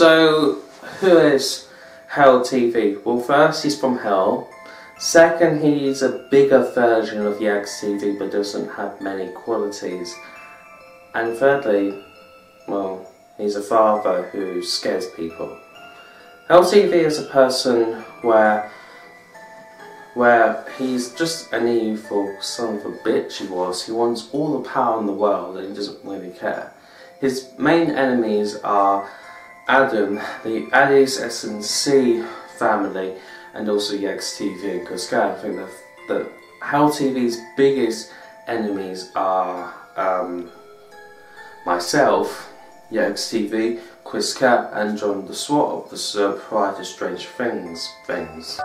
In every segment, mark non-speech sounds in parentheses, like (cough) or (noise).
So, who is Hell TV? Well, first, he's from Hell. Second, he's a bigger version of Yegs TV but doesn't have many qualities. And thirdly, well, he's a father who scares people. Hell TV is a person where where he's just an evil son of a bitch he was. He wants all the power in the world and he doesn't really care. His main enemies are Adam, the Alice SNC family, and also Yegs TV and Kuska. I think that, that Hell TV's biggest enemies are um, myself, Yags TV, Quizcat, and John the SWAT of the of Strange Things things.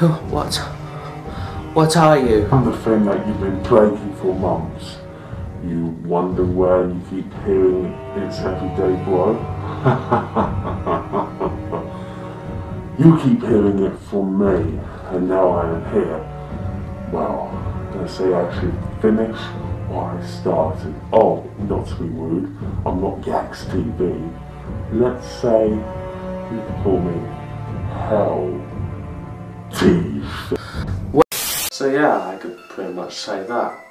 Oh, what? What are you? I'm the thing that you've been plaguing for months. You wonder where you keep hearing it's everyday bro. (laughs) you keep hearing it from me, and now I am here. Well, they say I should finish what I started. Oh, not to be rude, I'm not Yegs TV. Let's say you call me Hell so yeah, I could pretty much say that.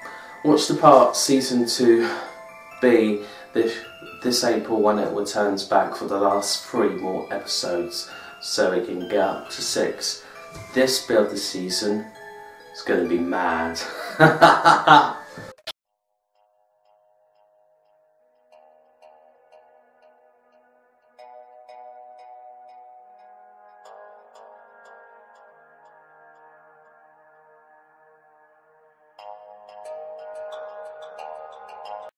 Watch the part season 2B this, this April when it returns back for the last three more episodes so we can get up to six. This build the season is going to be mad. (laughs)